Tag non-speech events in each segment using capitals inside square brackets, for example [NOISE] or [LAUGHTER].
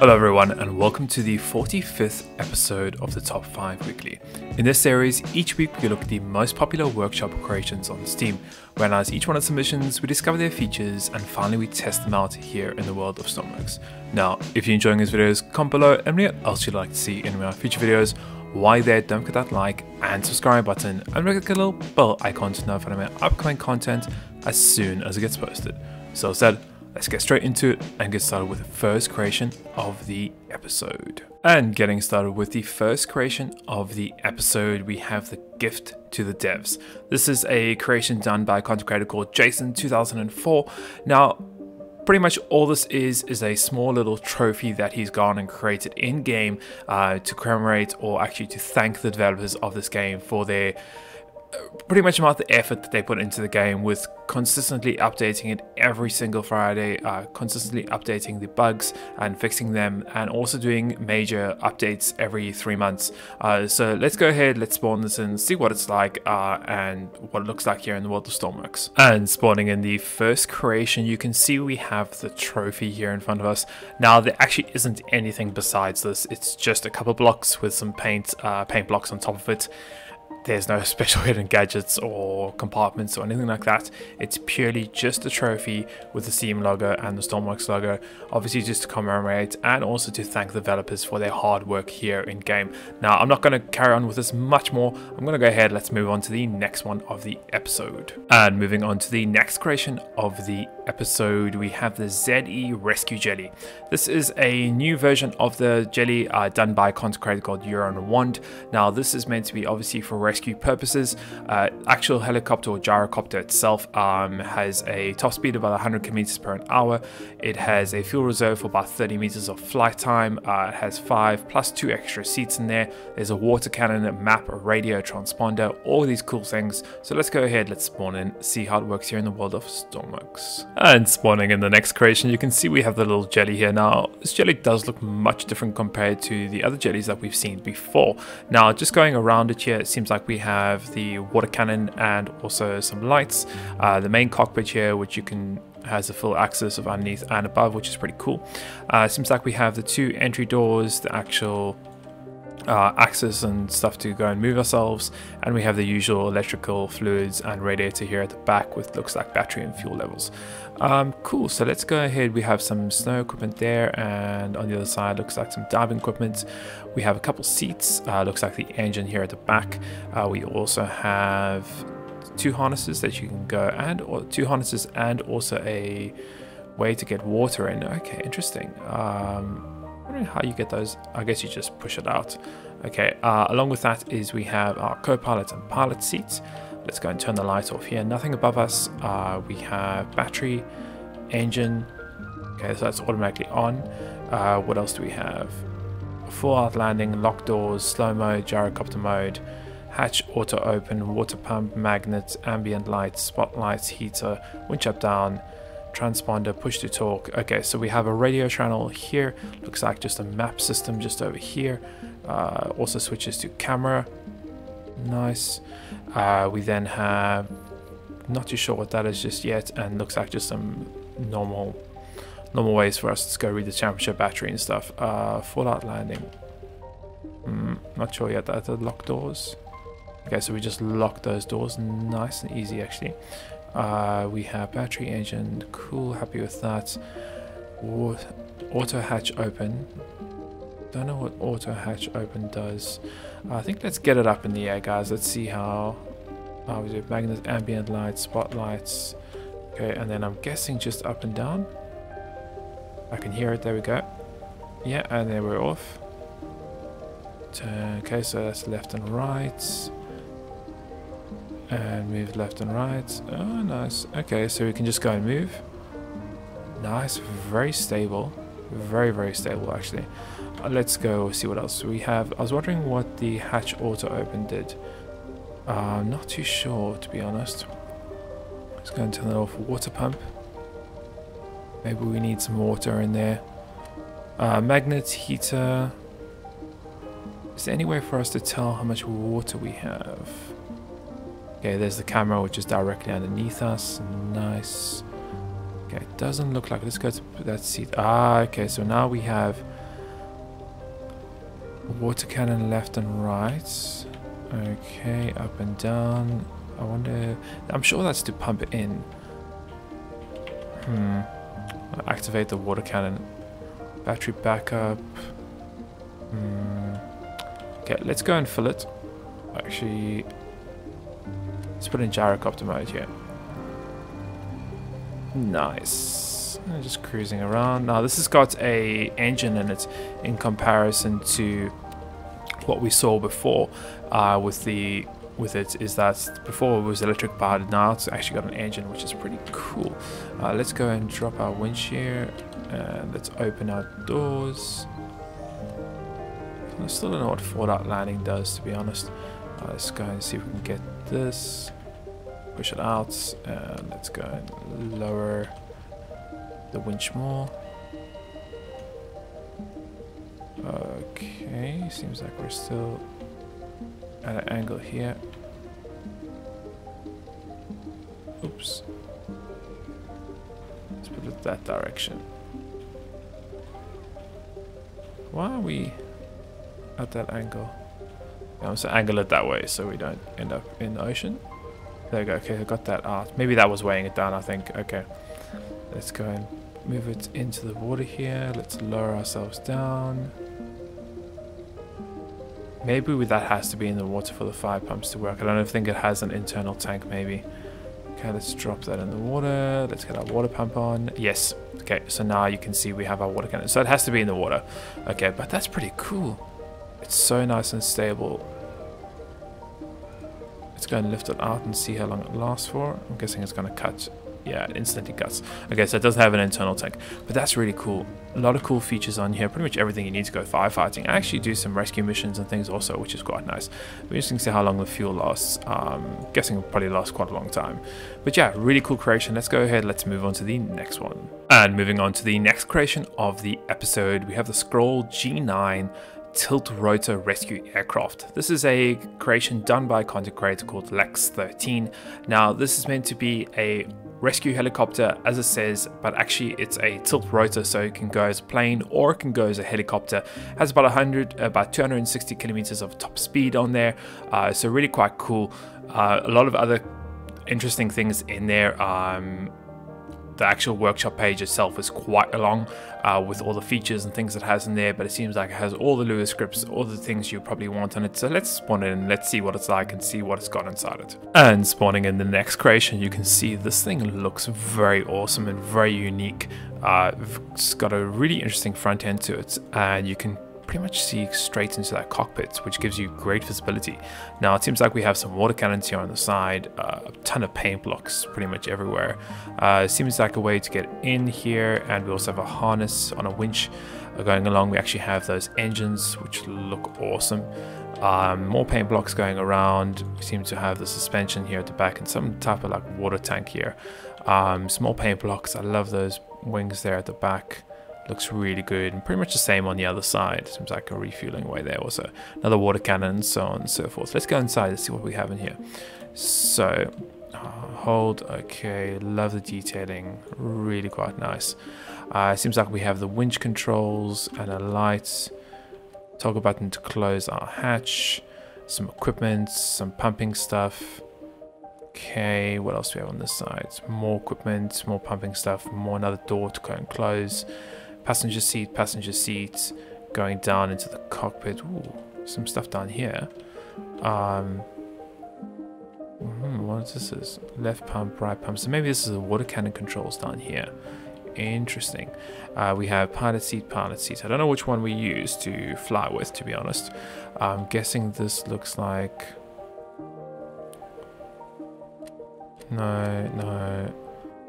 Hello everyone and welcome to the 45th episode of the Top 5 Weekly. In this series, each week we look at the most popular workshop creations on Steam. We analyze each one of the submissions, we discover their features, and finally we test them out here in the world of Stormworks. Now, if you're enjoying these videos, comment below and what else you'd like to see in my future videos. While there, don't forget that like and subscribe button and click the little bell icon to know notify my upcoming content as soon as it gets posted. So said, let's get straight into it and get started with the first creation of the episode. And getting started with the first creation of the episode, we have the gift to the devs. This is a creation done by a content creator called Jason2004. Now, pretty much all this is is a small little trophy that he's gone and created in game uh, to commemorate or actually to thank the developers of this game for their pretty much about the effort that they put into the game with consistently updating it every single Friday, uh, consistently updating the bugs and fixing them, and also doing major updates every three months. Uh, so let's go ahead, let's spawn this in, see what it's like, uh, and what it looks like here in the world of Stormworks. And spawning in the first creation, you can see we have the trophy here in front of us. Now, there actually isn't anything besides this. It's just a couple blocks with some paint, uh, paint blocks on top of it. There's no [LAUGHS] special hidden gadgets or compartments or anything like that. It's purely just a trophy with the Steam logo and the Stormworks logo, obviously just to commemorate and also to thank the developers for their hard work here in game. Now, I'm not going to carry on with this much more. I'm going to go ahead, let's move on to the next one of the episode. And moving on to the next creation of the episode, we have the ZE Rescue Jelly. This is a new version of the jelly uh, done by creator called Uran Wind. Now, this is meant to be obviously for rescue purposes. Uh, actual helicopter or gyrocopter itself um, has a top speed of about 100 kilometers per an hour. It has a fuel reserve for about 30 meters of flight time. Uh, it has five plus two extra seats in there. There's a water cannon, a map, a radio, a transponder, all these cool things. So let's go ahead, let's spawn in, see how it works here in the world of Stormworks. And spawning in the next creation, you can see we have the little jelly here. Now, this jelly does look much different compared to the other jellies that we've seen before. Now, just going around it here, it seems like we have the water cannon and also some lights. Uh, the main cockpit here, which you can has a full access of underneath and above, which is pretty cool. Uh, seems like we have the two entry doors, the actual uh, access and stuff to go and move ourselves. And we have the usual electrical fluids and radiator here at the back with looks like battery and fuel levels. Um, cool. So let's go ahead. We have some snow equipment there and on the other side looks like some diving equipment. We have a couple seats. Uh, looks like the engine here at the back. Uh, we also have two harnesses that you can go and or two harnesses and also a way to get water in. Okay interesting. Um, wondering how you get those. I guess you just push it out. Okay, uh, along with that is we have our co-pilot and pilot seats. Let's go and turn the light off here. Nothing above us. Uh, we have battery, engine. Okay, so that's automatically on. Uh, what else do we have? Full out landing, lock doors, slow mode, gyrocopter mode, hatch auto open, water pump, magnets, ambient lights, spotlights, heater, winch up down, transponder, push to talk. Okay, so we have a radio channel here. Looks like just a map system just over here. Uh, also switches to camera. Nice. Uh, we then have, not too sure what that is just yet, and looks like just some normal normal ways for us to go read the temperature, battery and stuff. Uh, Fallout landing. Mm, not sure yet. That the lock doors. Okay, so we just lock those doors. Nice and easy actually. Uh, we have battery engine, cool, happy with that. Auto hatch open. Don't know what auto hatch open does. Uh, I think let's get it up in the air, guys. Let's see how. How we do magnet, ambient lights, spotlights. Okay, and then I'm guessing just up and down. I can hear it. There we go. Yeah, and then we're off. Okay, so that's left and right and move left and right. Oh, nice. Okay, so we can just go and move. Nice, very stable. Very, very stable, actually. Uh, let's go see what else we have. I was wondering what the hatch auto open did. Uh, I'm not too sure, to be honest. Let's go and turn it off. Water pump. Maybe we need some water in there. Uh, magnet, heater. Is there any way for us to tell how much water we have? Okay, there's the camera which is directly underneath us. Nice. Okay, it doesn't look like. Let's go to that seat. Ah, okay. So now we have water cannon left and right. Okay, up and down. I wonder... I'm sure that's to pump it in. Hmm. Activate the water cannon. Battery backup. Hmm. Okay, let's go and fill it. Actually, let's put in gyrocopter mode here. Nice. Just cruising around. Now this has got a engine in it in comparison to what we saw before uh, with the with it is that before it was electric powered now it's actually got an engine which is pretty cool uh, let's go and drop our winch here and let's open our doors I still don't know what four-dot landing does to be honest Uh, let's go and see if we can get this. Push it out and let's go and lower the winch more. Okay seems like we're still at an angle here. Oops. Let's put it that direction. Why are we at that angle yeah, let's angle it that way so we don't end up in the ocean there we go. Okay, I got that out. Maybe that was weighing it down, I think. Okay. Let's go and move it into the water here. Let's lower ourselves down. Maybe that has to be in the water for the fire pumps to work. I don't think it has an internal tank, maybe. Okay, let's drop that in the water. Let's get our water pump on. Yes. Okay, so now you can see we have our water cannon. So it has to be in the water. Okay, but that's pretty cool. It's so nice and stable. Let's go and lift it out and see how long it lasts for. I'm guessing it's going to cut. Yeah, it instantly cuts. Okay, so it does have an internal tank, but that's really cool. A lot of cool features on here. Pretty much everything you need to go firefighting. I actually do some rescue missions and things also, which is quite nice. Be interesting to see how long the fuel lasts. Um, guessing it'll probably last quite a long time. But yeah, really cool creation. Let's go ahead. Let's move on to the next one. And moving on to the next creation of the episode, we have the Squall G9 tilt rotor rescue aircraft. This is a creation done by a content creator called Lex13. Now, this is meant to be a rescue helicopter, as it says, but actually it's a tilt rotor, so it can go as a plane or it can go as a helicopter. Has about 100, about 260 kilometers of top speed on there, uh, so really quite cool. Uh, a lot of other interesting things in there. Um, the actual workshop page itself is quite long uh, with all the features and things it has in there, but it seems like it has all the Lua scripts, all the things you probably want on it. So let's spawn it in, let's see what it's like and see what it's got inside it. And spawning in the next creation, you can see this thing looks very awesome and very unique. Uh, it's got a really interesting front end to it, and you can pretty much see straight into that cockpit, which gives you great visibility. Now it seems like we have some water cannons here on the side, uh, a ton of paint blocks pretty much everywhere. Uh, seems like a way to get in here, and we also have a harness on a winch uh, going along. We actually have those engines, which look awesome. Um, more paint blocks going around. We seem to have the suspension here at the back and some type of like water tank here. Um, small paint blocks. I love those wings there at the back. Looks really good and pretty much the same on the other side. Seems like a refueling way there also. Another water cannon and so on and so forth. Let's go inside and see what we have in here. So, uh, hold, okay, love the detailing, really quite nice. Uh, seems like we have the winch controls and a light. Toggle button to close our hatch. Some equipment, some pumping stuff. Okay, what else do we have on this side? More equipment, more pumping stuff, more another door to go and close passenger seat, passenger seat, going down into the cockpit. Ooh, some stuff down here. Um, mm, what is this? Is left pump, right pump. So maybe this is the water cannon controls down here. Interesting. Uh, we have pilot seat, pilot seat. I don't know which one we use to fly with, to be honest. I'm guessing this looks like... No, no.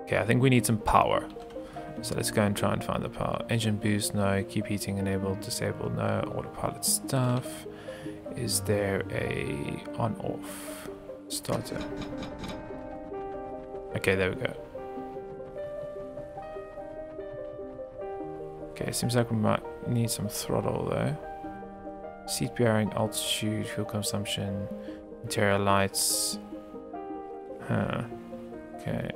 Okay, I think we need some power. So let's go and try and find the power. Engine boost, no. Keep heating enabled, disabled, no. Autopilot stuff. Is there a on-off starter? Okay, there we go. Okay, seems like we might need some throttle though. Seat bearing, altitude, fuel consumption, interior lights. Huh. Okay.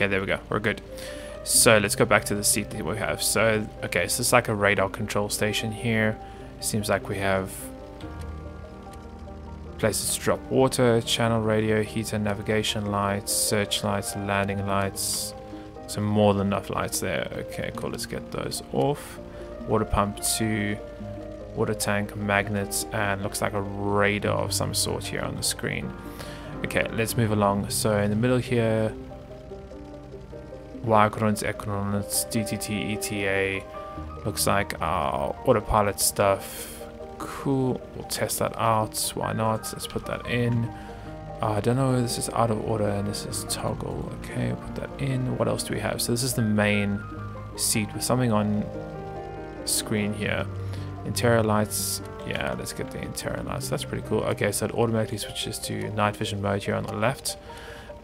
Okay, there we go. We're good. So let's go back to the seat that we have. So, okay, so it's like a radar control station here. Seems like we have places to drop water, channel radio, heater, navigation lights, search lights, landing lights. So more than enough lights there. Okay, cool, let's get those off. Water pump to water tank, magnets, and looks like a radar of some sort here on the screen. Okay, let's move along. So in the middle here, X coordinates, DTT, ETA, looks like autopilot stuff. Cool, we'll test that out, why not? Let's put that in. Uh, I don't know, this is out of order and this is toggle. Okay, put that in. What else do we have? So this is the main seat with something on screen here. Interior lights, yeah, let's get the interior lights. That's pretty cool. Okay, so it automatically switches to night vision mode here on the left.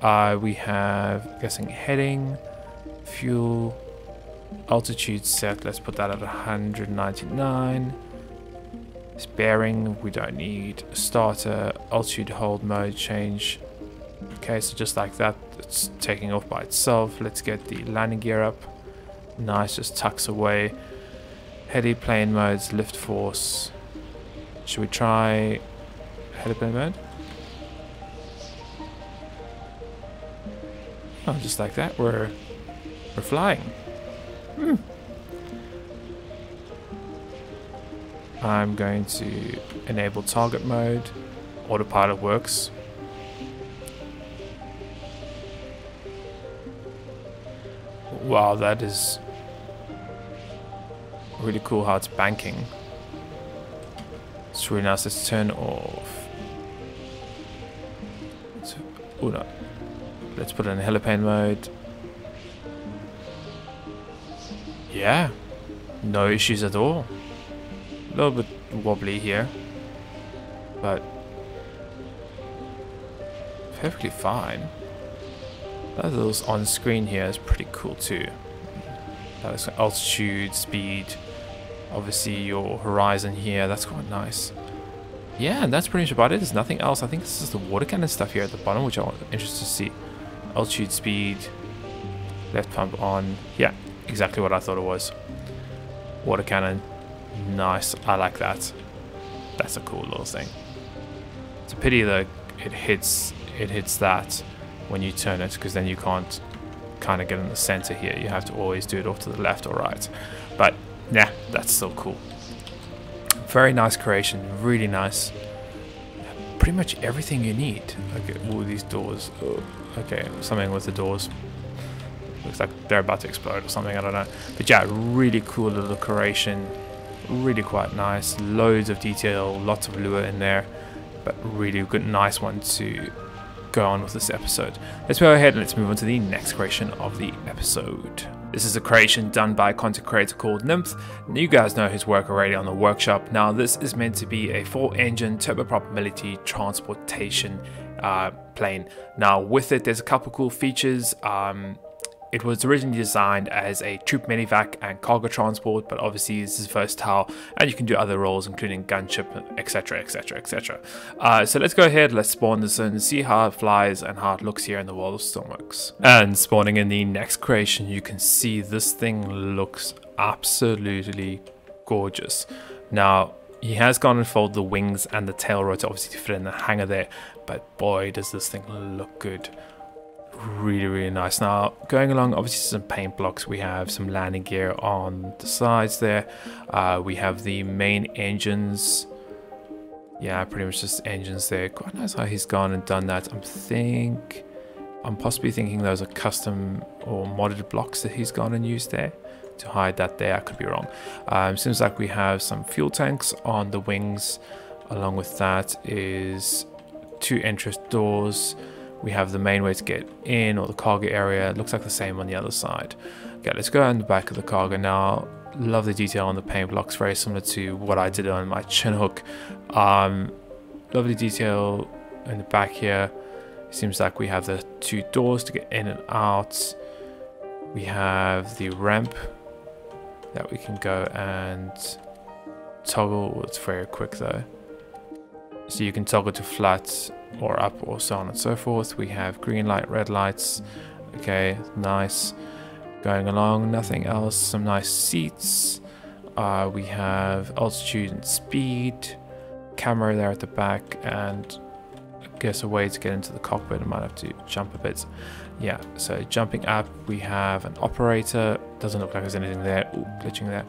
Uh, we have, I'm guessing, heading, fuel, altitude set. Let's put that at 199. This bearing, we don't need. Starter, altitude hold mode change. Okay, so just like that, it's taking off by itself. Let's get the landing gear up. Nice, just tucks away. Heliplane modes, lift force. Should we try heliplane mode? Oh, just like that, we're we're flying. Hmm. I'm going to enable target mode. Autopilot works. Wow, that is really cool how it's banking. It's really nice. Let's turn off. oh no. Let's put it in heliplane mode. Yeah. No issues at all. A little bit wobbly here. But perfectly fine. That little on screen here is pretty cool too. That is altitude, speed, obviously your horizon here, that's quite nice. Yeah, and that's pretty much about it. There's nothing else. I think this is the water cannon stuff here at the bottom, which I'm interested to see. Altitude, speed, left pump on. Yeah, exactly what I thought it was. Water cannon, nice. I like that. That's a cool little thing. It's a pity that it hits it hits that when you turn it, because then you can't kind of get in the center here. You have to always do it off to the left or right. But yeah, that's still cool. Very nice creation, really nice. Pretty much everything you need. Okay, all these doors. Okay, something with the doors. Looks like they're about to explode or something, I don't know. But yeah, really cool little decoration. Really quite nice. Loads of detail, lots of Lua in there. But really good, nice one to go on with this episode. Let's go ahead and let's move on to the next creation of the episode. This is a creation done by a content creator called Nyph. You guys know his work already on the workshop. Now this is meant to be a four engine turboprop military transportation uh, plane. Now with it there's a couple cool features. Um, it was originally designed as a troop medevac and cargo transport, but obviously this is versatile and you can do other roles including gunship, etc, etc, etc. so let's go ahead, let's spawn this in, see how it flies and how it looks here in the world of Stormworks. And spawning in the next creation, you can see this thing looks absolutely gorgeous. Now, he has gone and folded the wings and the tail rotor obviously to fit in the hangar there, but boy does this thing look good really really nice. Now going along obviously some paint blocks. We have some landing gear on the sides there. Uh, we have the main engines. Yeah pretty much just engines there. Quite nice how he's gone and done that. I'm think i'm possibly thinking those are custom or modded blocks that he's gone and used there to hide that there. I could be wrong. Um, seems like we have some fuel tanks on the wings. Along with that is two entrance doors we have the main way to get in or the cargo area. It looks like the same on the other side. Okay, let's go in the back of the cargo now. Love the detail on the paint blocks, very similar to what I did on my Chinook. Um, lovely detail in the back here. Seems like we have the two doors to get in and out. We have the ramp that we can go and toggle. It's very quick though. So you can toggle to flat or up or so on and so forth. We have green light, red lights. Okay, nice. Going along, nothing else. Some nice seats. Uh, we have altitude and speed. Camera there at the back and I guess a way to get into the cockpit. I might have to jump a bit. Yeah, so jumping up, we have an operator. Doesn't look like there's anything there. Ooh, glitching there.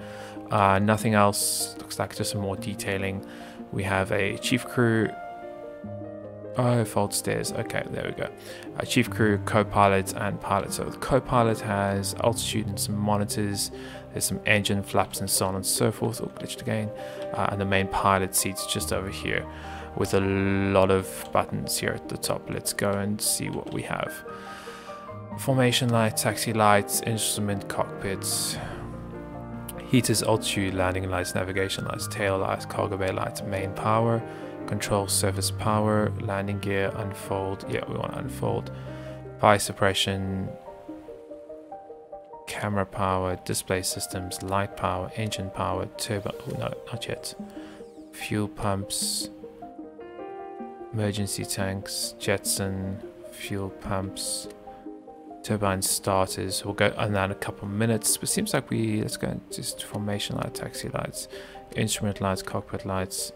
Uh, nothing else. Looks like just some more detailing. We have a chief crew. Oh, fold stairs. Okay, there we go. A chief crew, co-pilot, and pilot. So the co-pilot has altitude and some monitors. There's some engine flaps and so on and so forth. Oh, glitched again. Uh, and the main pilot seat's just over here with a lot of buttons here at the top. Let's go and see what we have. Formation lights, taxi lights, instrument cockpits, heaters, altitude, landing lights, navigation lights, tail lights, cargo bay lights, main power, control surface power, landing gear, unfold. Yeah, we want to unfold. Fire suppression, camera power, display systems, light power, engine power, turbo. Oh, no, not yet. Fuel pumps, emergency tanks, jettison, fuel pumps, turbine starters. We'll go on that in a couple of minutes. But seems like we let's go just formation light, taxi lights, instrument lights, cockpit lights,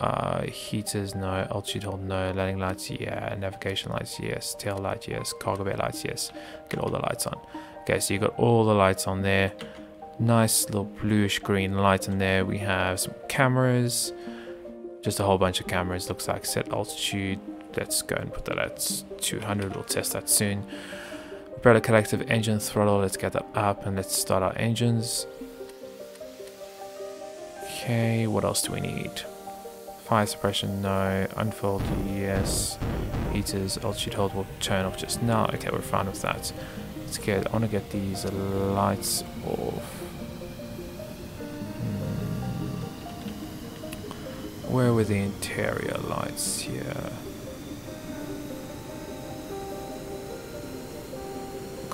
uh, heaters, no, altitude hold, no, landing lights, yeah, navigation lights, yes, tail light, yes, cargo bay lights, yes. Get all the lights on. Okay, so you got all the lights on there. Nice little bluish green light in there. We have some cameras, just a whole bunch of cameras. Looks like set altitude. Let's go and put that at 200. We'll test that soon. Propeller collective engine throttle. Let's get that up and let's start our engines. Okay, what else do we need? Fire suppression, no. Unfold, yes. Heaters, altitude hold will turn off just now. Okay, we're fine with that. Let's get, I want to get these lights off. Hmm. Where were the interior lights here?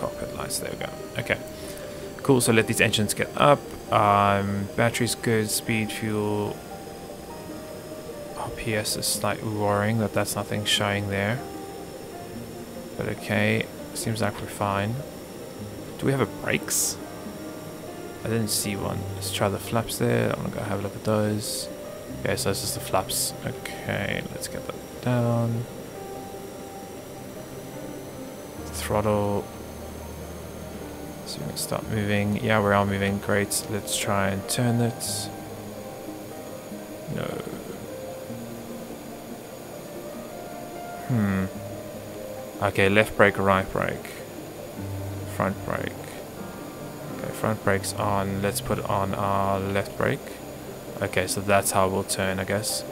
cockpit lights. There we go. Okay. Cool. So let these engines get up. Um, battery's good. Speed, fuel. RPS is slightly roaring. That that's nothing showing there. But okay. Seems like we're fine. Do we have a brakes? I didn't see one. Let's try the flaps there. I'm gonna go have a look at those. Okay, so this is the flaps. Okay, let's get that down. Throttle. So we can start moving. Yeah, we are all moving. Great. Let's try and turn it. Okay, left brake, right brake. Front brake. Okay, front brake's on. Let's put on our left brake. Okay, so that's how we'll turn, I guess.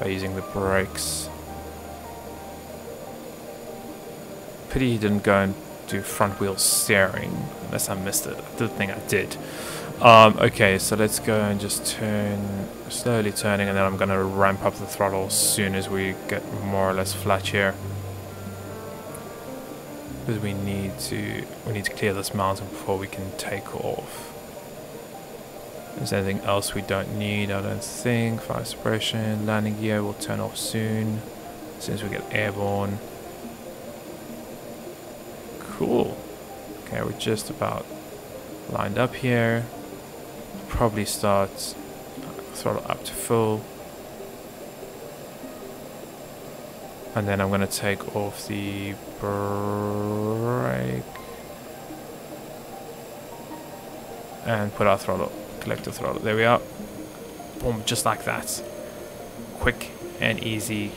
By using the brakes. Pity he didn't go and do front wheel steering, unless I missed it. I did think I did. Um, okay, so let's go and just turn, slowly turning, and then I'm going to ramp up the throttle as soon as we get more or less flat here. Because we need to, we need to clear this mountain before we can take off. Is anything else we don't need? I don't think. Fire suppression, landing gear will turn off soon, as soon as we get airborne. Cool. Okay, we're just about lined up here. Probably start throttle up to full. And then I'm going to take off the brake. And put our throttle, collector throttle. There we are. Boom, just like that. Quick and easy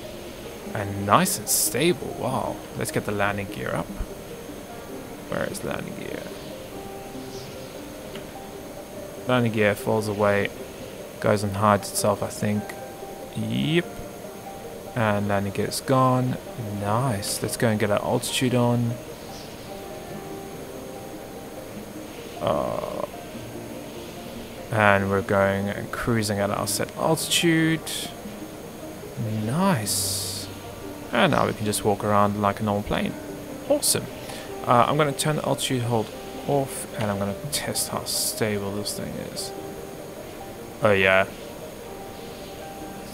and nice and stable. Wow. Let's get the landing gear up. Where is landing gear? Landing gear falls away, goes and hides itself, I think. Yep. And landing gear's gone. Nice. Let's go and get our altitude on. Uh, and we're going and cruising at our set altitude. Nice. And now we can just walk around like a normal plane. Awesome. Uh, I'm going to turn the altitude hold off and I'm going to test how stable this thing is. Oh yeah.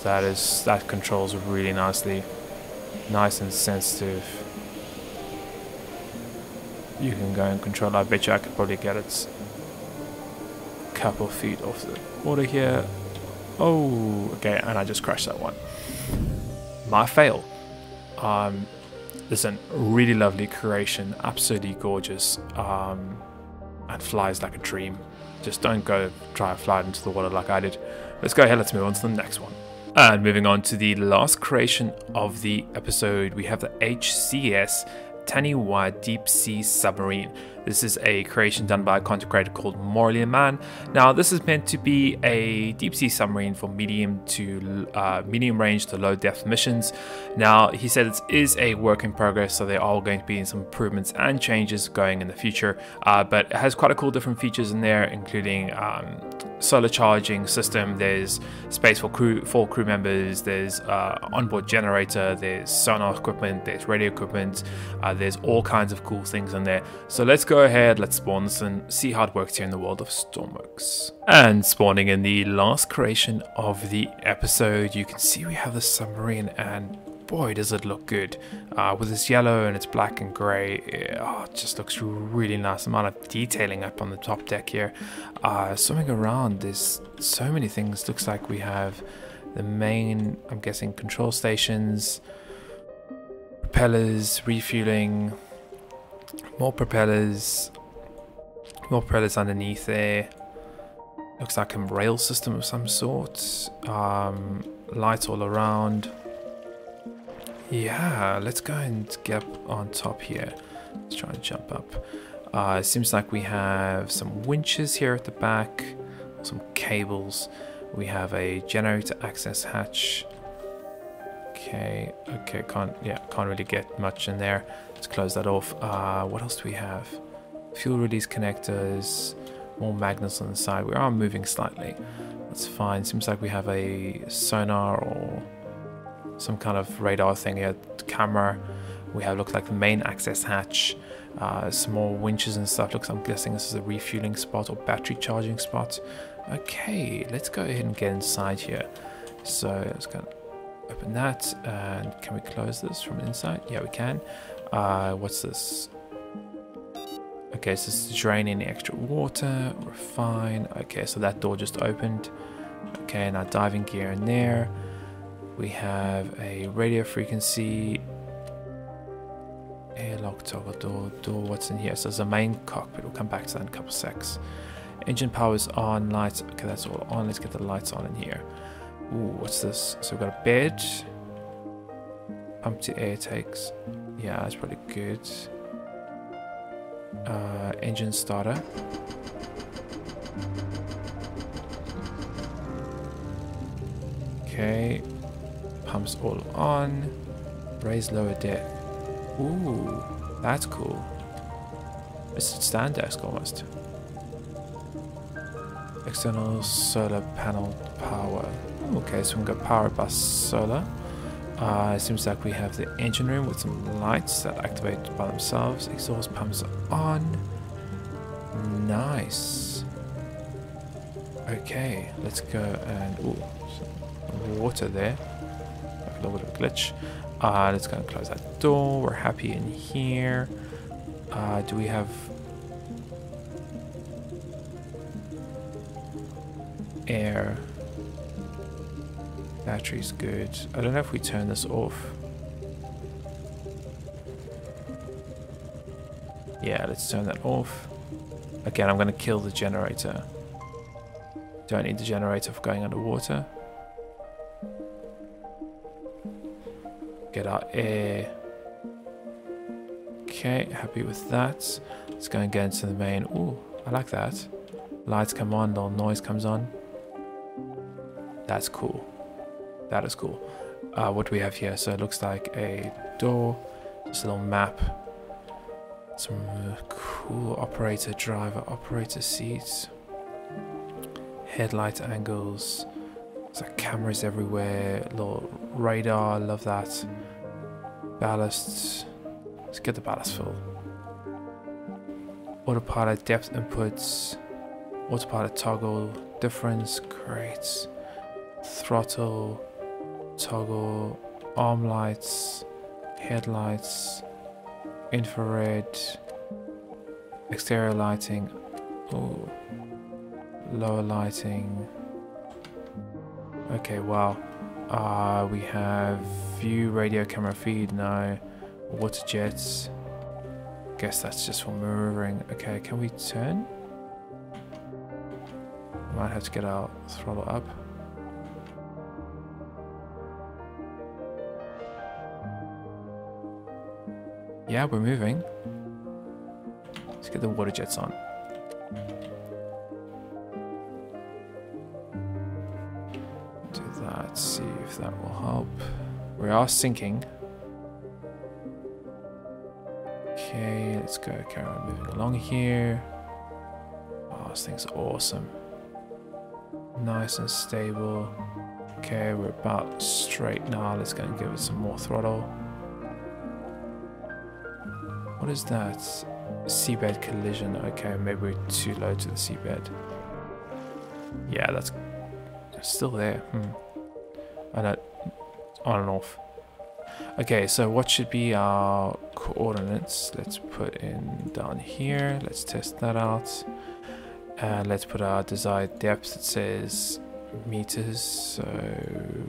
That is, that controls really nicely. Nice and sensitive. you can go and control. I bet you I could probably get it a couple feet off the water here. Oh, okay, and I just crashed that one. My fail. Um, listen, really lovely creation, absolutely gorgeous, um, and flies like a dream. Just don't go try and fly into the water like I did. Let's go ahead, let's move on to the next one. And moving on to the last creation of the episode, we have the HCS TaniWah Deep Sea Submarine. This is a creation done by a content creator called MorleyMan. Now, this is meant to be a deep sea submarine for medium to uh, medium range to low depth missions. Now, he said it is a work in progress, so there are going to be some improvements and changes going in the future. Uh, but it has quite a cool different features in there, including um, solar charging system. There's space for crew for crew members. There's uh, onboard generator. There's sonar equipment. There's radio equipment. Uh, there's all kinds of cool things in there. So let's go ahead, let's spawn this and see how it works here in the world of Stormworks. And spawning in the last creation of the episode, you can see we have the submarine and boy does it look good. Uh, with this yellow and it's black and grey, it, oh, it just looks really nice. amount of detailing up on the top deck here. Uh, swimming around, there's so many things. Looks like we have the main, I'm guessing, control stations, propellers, refueling, more propellers. More propellers underneath there. Looks like a rail system of some sort. Um, lights all around. Yeah, let's go and get on top here. Let's try and jump up. Uh, it seems like we have some winches here at the back, some cables. We have a generator access hatch. Okay, okay, can't yeah, can't really get much in there. Let's close that off. Uh, what else do we have? Fuel release connectors, more magnets on the side. We are moving slightly. That's fine. Seems like we have a sonar or some kind of radar thing here. Camera. We have looks like the main access hatch. Uh, some more winches and stuff. Looks, I'm guessing this is a refueling spot or battery charging spot. Okay, let's go ahead and get inside here. So let's go open that and can we close this from inside? Yeah, we can. Uh, what's this? Okay, so this is draining extra water. We're fine. Okay, so that door just opened. Okay, now diving gear in there. We have a radio frequency. Airlock toggle door. Door, what's in here? So there's a main cockpit. We'll come back to that in a couple of secs. Engine power is on. Lights. Okay, that's all on. Let's get the lights on in here. Ooh, what's this? So we've got a bed. empty air takes. Yeah, that's probably good. Uh, engine starter. Okay. Pumps all on. Raise lower deck. Ooh, that's cool. It's a stand desk almost. External solar panel power. Okay, so we've got power by solar. Uh, it seems like we have the engine room with some lights that activate by themselves. Exhaust pumps on. Nice. Okay, let's go and... Ooh, water there. Little bit of a glitch. Uh, let's go and close that door. We're happy in here. Uh, do we have... Air Battery's good. I don't know if we turn this off. Yeah, let's turn that off. Again, I'm going to kill the generator. Don't need the generator for going underwater. Get our air. Okay, happy with that. Let's go and get into the main. Ooh, I like that. Lights come on, little noise comes on. That's cool. That is cool. Uh, what do we have here? So it looks like a door, just a little map. Some uh, cool operator driver, operator seats, headlight angles. There's like cameras everywhere, little radar, love that. Ballasts. Let's get the ballast full. Autopilot depth inputs, autopilot toggle difference, great. Throttle, toggle arm lights, headlights, infrared, Exterior lighting. Oh. Lower lighting. Okay, wow. Uh, we have view, radio, camera feed, now. Water jets. Guess that's just for maneuvering. Okay, can we turn? Might have to get our throttle up. Yeah, we're moving. Let's get the water jets on. That will help. We are sinking. Okay, let's go carry on moving along here. Oh, this thing's awesome. Nice and stable. Okay, we're about straight now. Let's go and give it some more throttle. What is that? Seabed collision. Okay, maybe we're too low to the seabed. Yeah, that's still there. Hmm. I know. On and off. Okay, so what should be our coordinates? Let's put in down here. Let's test that out. And let's put our desired depth. It says meters. So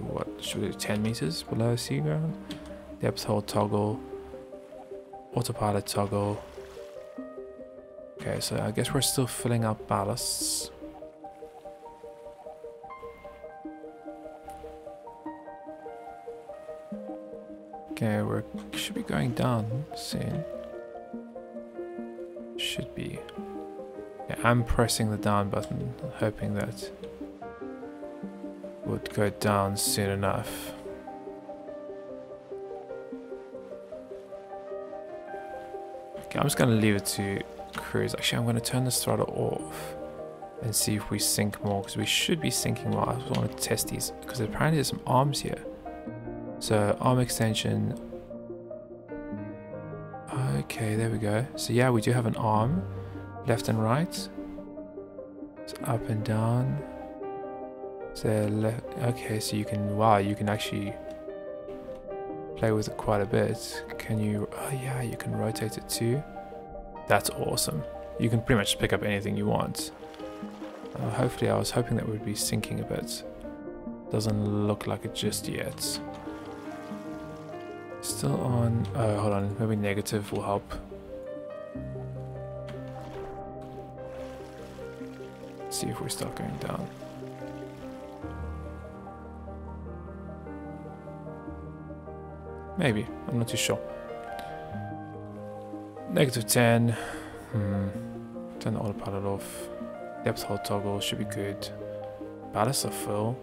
what should we do? 10 meters below sea ground. Depth hold toggle. Autopilot toggle. Okay, so I guess we're still filling up ballasts. Okay, we should be going down soon. Should be. Yeah, I'm pressing the down button, hoping that would go down soon enough. Okay, I'm just to leave it to cruise. Actually, I'm to turn this throttle off and see if we sink more because we should be sinking more. I just want to test these because apparently there's some arms here. So arm extension. Okay, there we go. So yeah, we do have an arm, left and right. It's up and down. So left. Okay, so you can. Wow, you can actually play with it quite a bit. Can you? Oh yeah, you can rotate it too. That's awesome. You can pretty much pick up anything you want. Uh, hopefully, I was hoping that we'd be sinking a bit. Doesn't look like it just yet. Still on. Oh, hold on. Maybe negative will help. Let's see if we start going down. Maybe. I'm not too sure. Negative 10. Hmm. Turn the autopilot off. Depth hold toggle should be good. Ballast are full.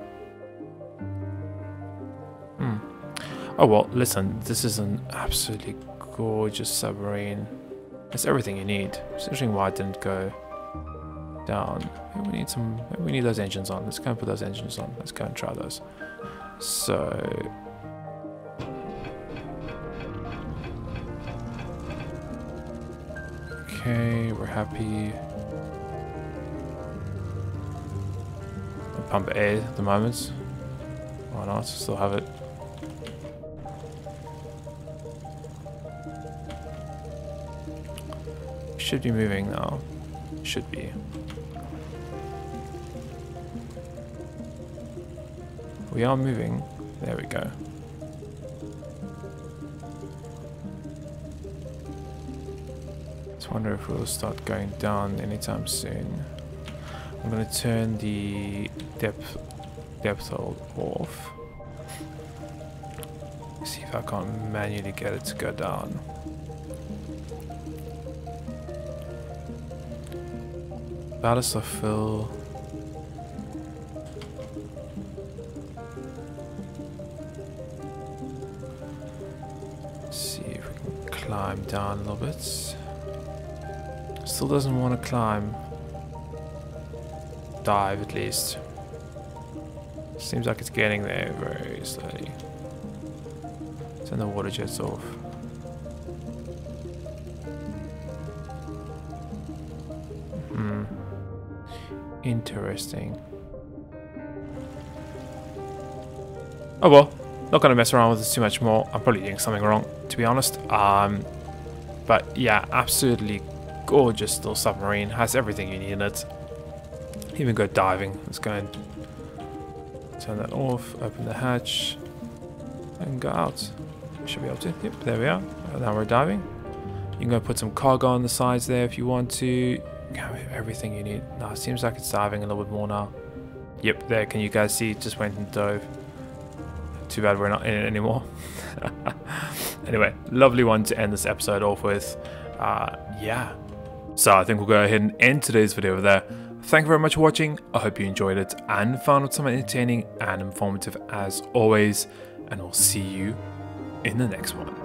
Oh well, listen, this is an absolutely gorgeous submarine. It's everything you need. It's interesting why it didn't go down. Maybe we need some. We need those engines on. Let's go and put those engines on. Let's go and try those. So Okay, we're happy. Pump A at the moment. Why not? Still have it. Should be moving now. Should be. We are moving. There we go. Just wonder if we'll start going down anytime soon. I'm gonna turn the depth depth hold off. See if I can't manually get it to go down. Ballast are full. see if we can climb down a little bit. Still doesn't want to climb. Dive at least. Seems like it's getting there very slowly. Turn the water jets off. Interesting. Oh well, not gonna mess around with this too much more. I'm probably doing something wrong, to be honest. Um, but yeah, absolutely gorgeous little submarine. Has everything you need in it. Even go diving. Let's go and turn that off. Open the hatch and go out. Should be able to. Yep, there we are. Now we're diving. You can go put some cargo on the sides there if you want to. Everything you need. Now it seems like it's diving a little bit more now. Yep, there. Can you guys see? Just went and dove. Too bad we're not in it anymore. [LAUGHS] anyway, lovely one to end this episode off with. Uh, yeah. So I think we'll go ahead and end today's video there. Thank you very much for watching. I hope you enjoyed it and found it somewhat entertaining and informative as always. And we'll see you in the next one.